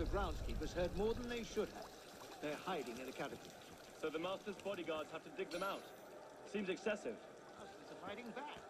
of the groundskeepers heard more than they should have. They're hiding in the catacombs. So the Master's bodyguards have to dig them out. Seems excessive. Masters are fighting back.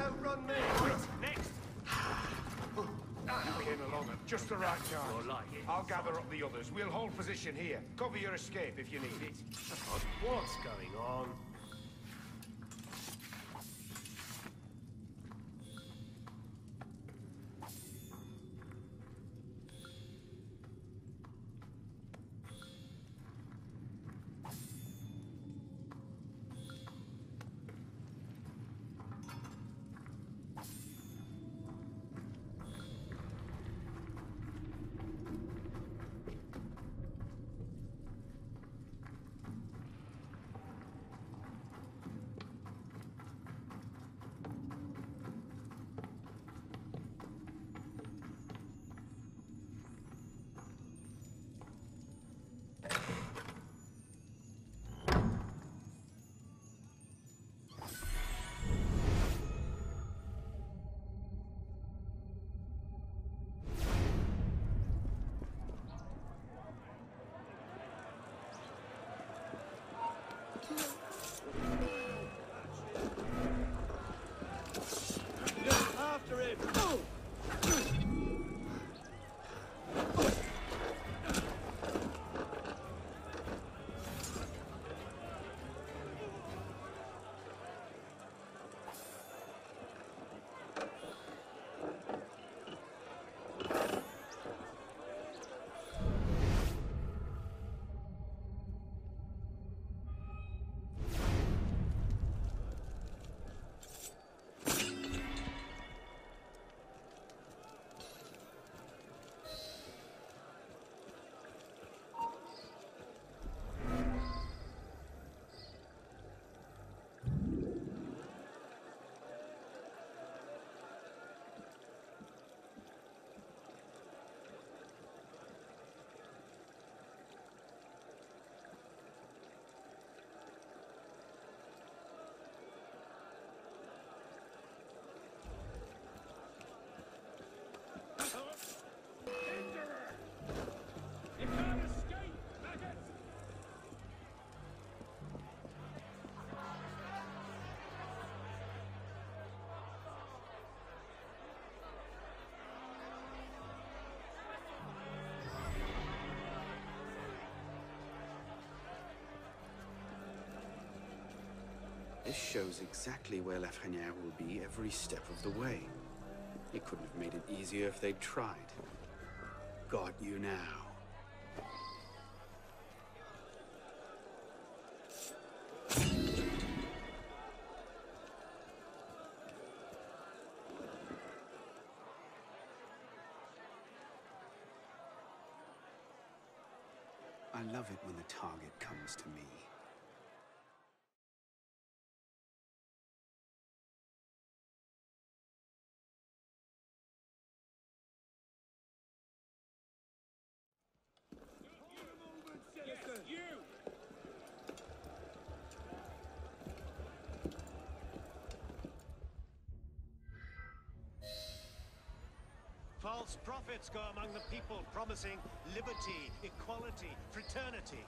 Outrun me. Next. You came along at just the right time. You're. I'll gather up the others. We'll hold position here. Cover your escape if you need it. What's going on? This shows exactly where Lafreniere will be every step of the way. They couldn't have made it easier if they'd tried. Got you now. I love it when the target comes to me. Prophets go among the people promising liberty, equality, fraternity.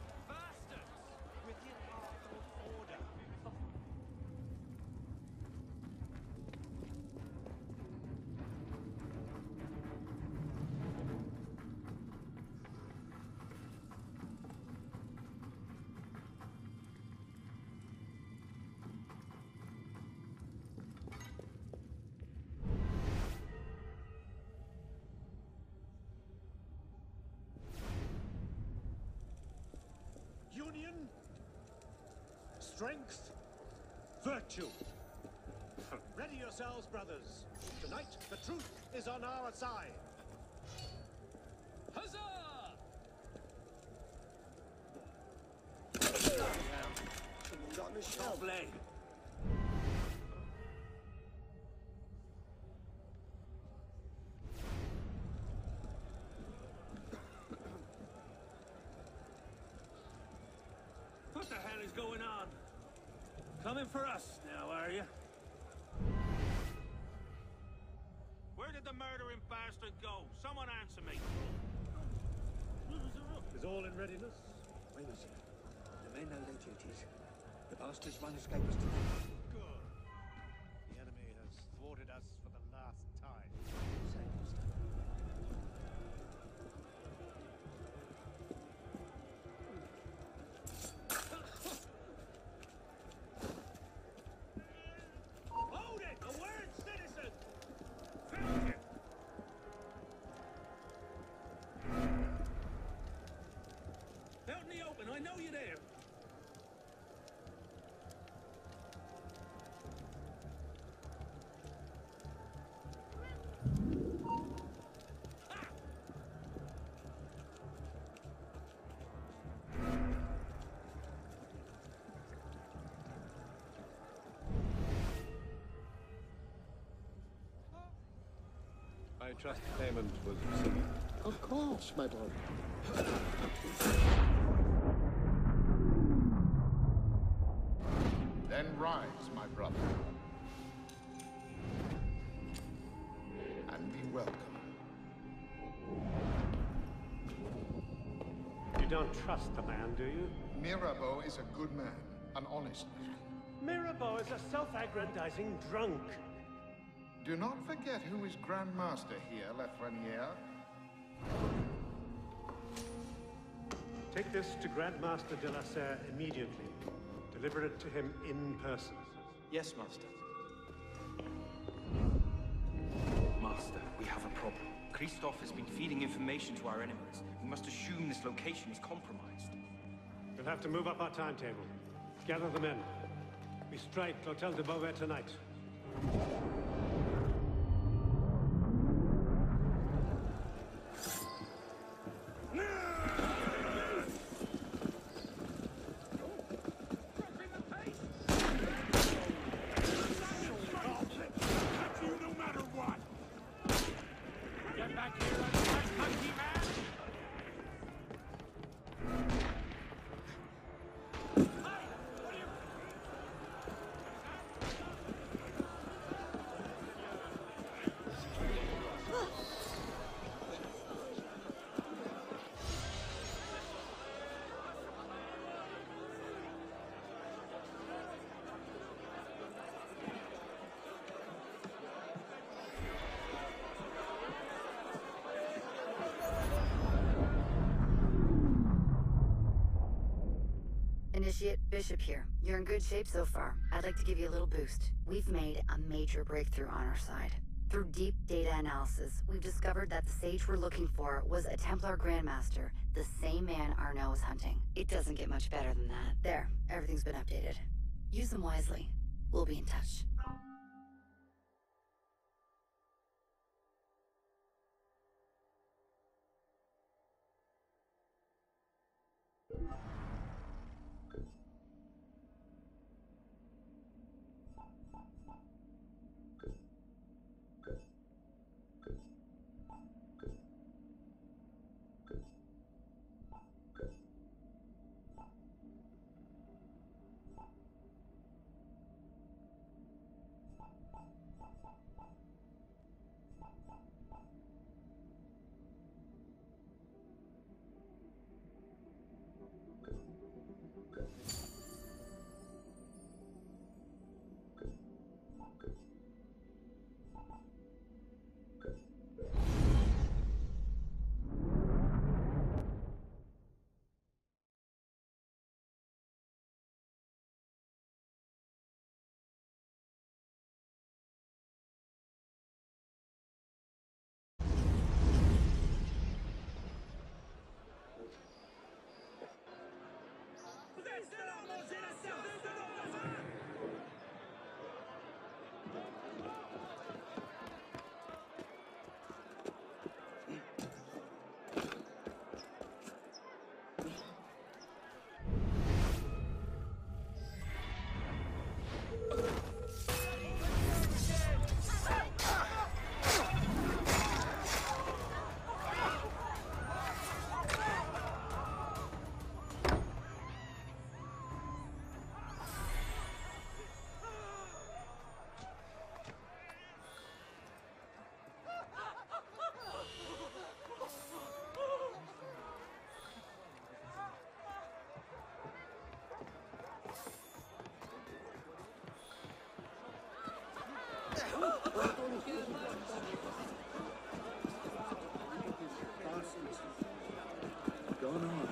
Strength, virtue. Ready yourselves, brothers. Tonight, the truth is on our side. Coming for us now, are you? Where did the murdering bastard go? Someone answer me. Is all in readiness? Wait a second. The men know their duties. The bastards won't escape us tonight. I trust payment was received. Of course, my lord. Then rise, my brother. And be welcome. You don't trust the man, do you? Mirabeau is a good man, an honest man. Mirabeau is a self-aggrandizing drunk. Do not forget who is Grand Master here, Lafreniere. Take this to Grandmaster de la Serre immediately. Deliver it to him in person. Yes, Master. Master, we have a problem. Christoph has been feeding information to our enemies. We must assume this location is compromised. We'll have to move up our timetable. Gather the men. We strike L'Hotel de Beauvais tonight. Bishop here. You're in good shape so far. I'd like to give you a little boost. We've made a major breakthrough on our side. Through deep data analysis, we've discovered that the sage we're looking for was a Templar Grandmaster, the same man Arno was hunting. It doesn't get much better than that. There, everything's been updated. Use them wisely. We'll be in touch. Biz de Ramazan'a Gone on.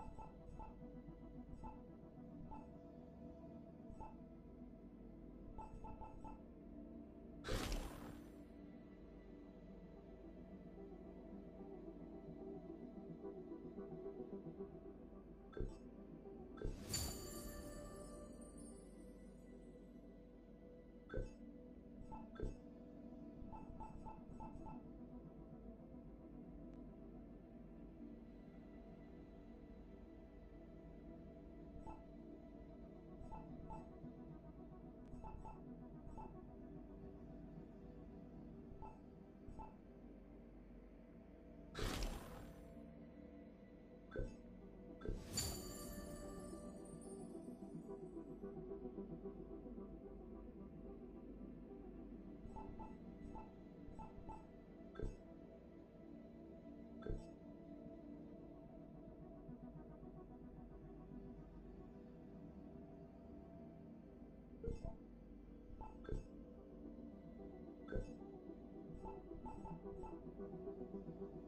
Thank you. Thank you.